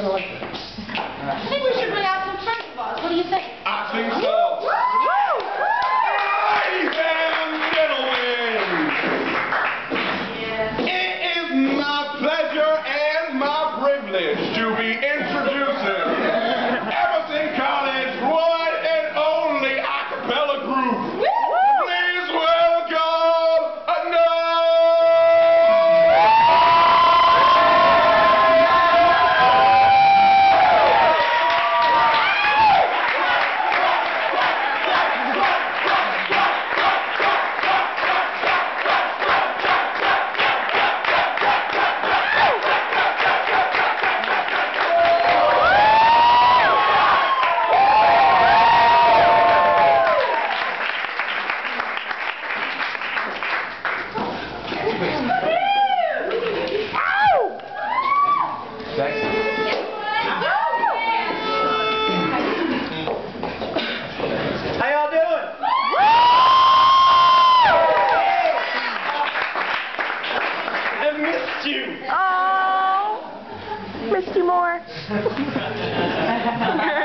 Kind of like that. I think we should bring out some treasure bars. What do you think? I think so. missed you. Oh, missed you more.